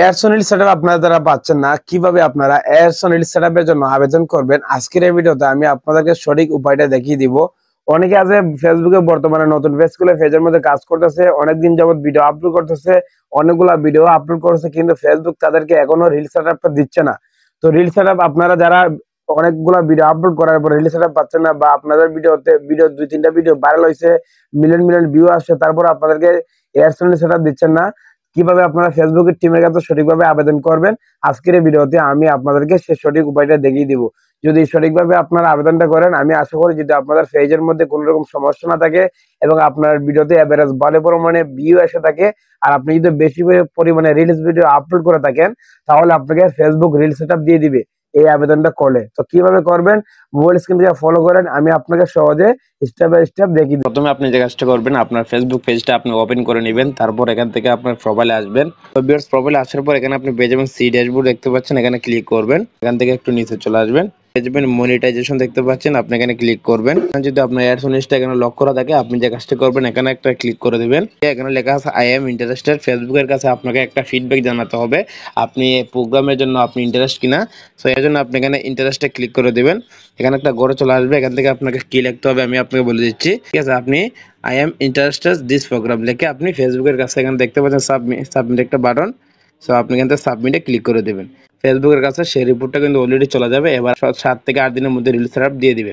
এয়ারসোনিল setup আপনারা যারা পাচ্ছেন না। কীভাবে আপনারা এয়ারসোনিল সেটআপের জন্য আবেদন করবেন? আজকের এই ভিডিওতে আমি আপনাদেরকে সঠিক উপায়টা দেখিয়ে দিব। অনেকে আছে ফেসবুকে বর্তমানে নতুন মধ্যে কাজ করতেছে, অনেকদিন ভিডিও আপলোড করতেছে, অনেকগুলা ভিডিও আপলোড করছে কিন্তু ফেসবুক তাদেরকে এখনও রিল সেটআপটা দিচ্ছে না। তো রিল সেটআপ আপনারা যারা অনেকগুলা ভিডিও আপলোড করার পর রিল সেটআপ পাচ্ছেন না বা আপনাদের ভিডিওতে ভিডিও দুই তিনটা ভিডিও ভাইরাল হয়েছে মিলিয়ন মিলিয়ন ভিউ আসছে, তারপর আপনাদেরকে এয়ারসোনিল সেটআপ দিচ্ছেন না। কীভাবে আপনারা ফেসবুকের টিমের কাছে সঠিকভাবে আবেদন করবেন, আজকের ভিডিওতে আমি আপনাদেরকে সে সঠিক উপায়টা দেখিয়ে দিব। যদি সঠিকভাবে আপনারা আবেদনটা করেন, আমি আশা করি যদি আপনাদের ফেজের মধ্যে কোনো রকম সমস্যা না থাকে এবং আপনার ভিডিওতে অ্যাভারেজ ভালো পরিমাণে ভিউ এসে থাকে, আর আপনি যদি বেশি পরিমাণে রিলস ভিডিও আপলোড করে থাকেন, তাহলে আপনাকে ফেসবুক রিলস সেট দিয়ে দিবে। এই আবেদনটা করলে। তো কীভাবে করবেন? মোবাইল স্ক্রিন থেকে ফলো করেন, আমি আপনাকে সহজে স্টেপ বাই স্টেপ দেখিয়ে দিই প্রথমে আপনি যে কাজটা করবেন, আপনার ফেসবুক পেজটা আপনি ওপেন করে নেবেন, তারপর এখান থেকে আপনার প্রোফাইলে আসবেন। তো ভিউয়ার্স প্রোফাইলে আসার পর এখানে আপনি পেয়ে এবং সি ড্যাশবোর্ড দেখতে পাচ্ছেন, এখানে ক্লিক করবেন। এখান থেকে একটু নিচে চলে আসবেন। মনিটাইজেশন দেখতে পাচ্ছেন, আপনি এখানে ক্লিক করবেন। যদি আপনার অ্যাডস এখানে লক করা থাকে, আপনি যে কাজটা করবেন, এখানে একটা ক্লিক করে দিবেন। এখানে লেখা আছে আই এম ইন্টারেস্টেড ফেসবুকের কাছে আপনাকে একটা ফিডব্যাক জানাতে হবে, আপনি প্রোগ্রামের জন্য আপনি ইন্টারেস্ট কিনা। সো এর জন্য আপনি এখানে ইন্টারেস্টে ক্লিক করে দিবেন। এখানে একটা গড়ে চলে আসবে, এখান থেকে আপনাকে কি লিখতে হবে আমি আপনাকে বলে দিচ্ছি। ঠিক আছে, আপনি I am interested this programme লিখে আপনি ফেসবুকের কাছে এখানে দেখতে পাচ্ছেন সাবমিট সাবমিট একটা বাটন সো আপনি কিন্তু সাবমিটে ক্লিক করে দেবেন। ফেসবুকের কাছে সেই রিপোর্টটা কিন্তু অলরেডি চলে যাবে। এবার সাত থেকে আট দিনের মধ্যে রিলিজ দিয়ে দিবে।